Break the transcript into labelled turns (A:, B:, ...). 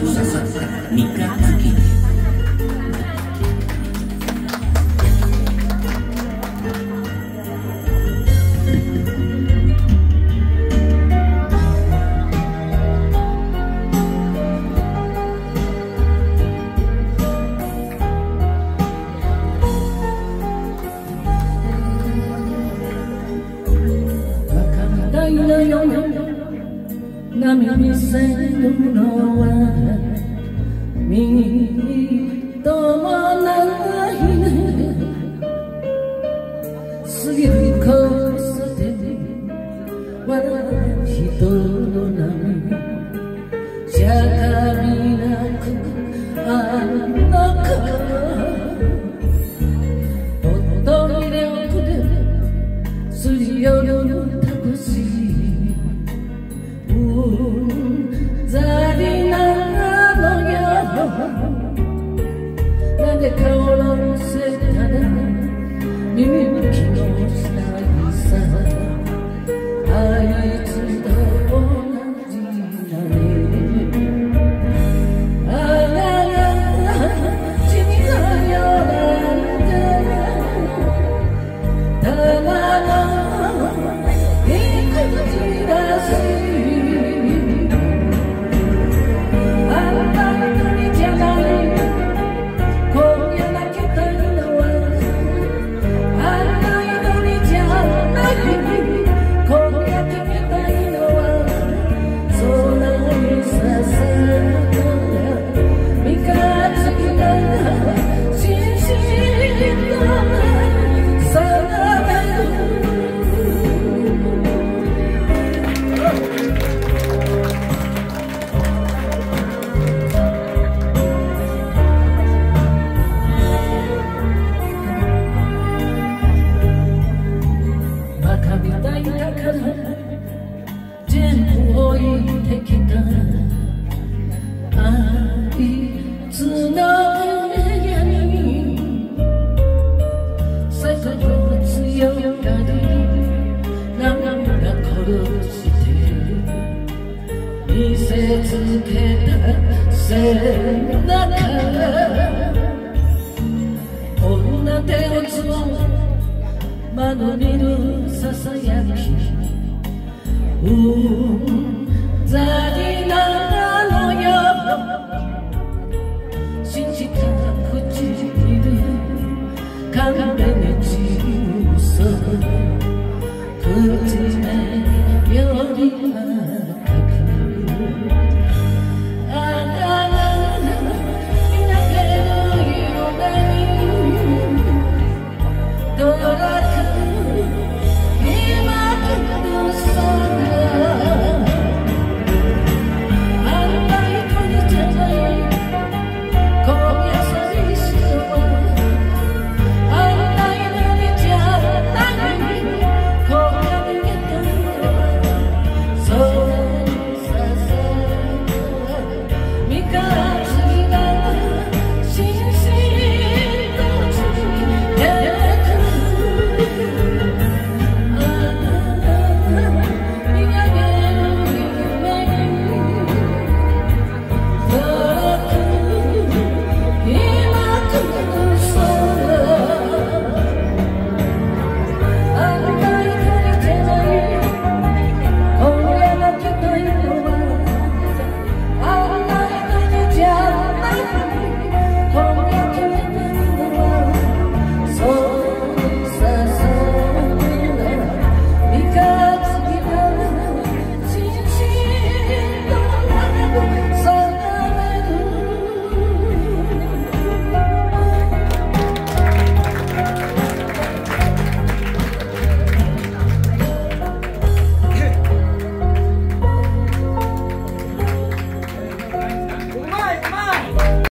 A: に刺さった三日月
B: のよ波見せるのはみっともよなんで顔のせたら耳てきたあいつの部屋に最高の強がり涙殺して見せつけた背中女手をつを窓にる。ささやきうんざりな看看边缘景色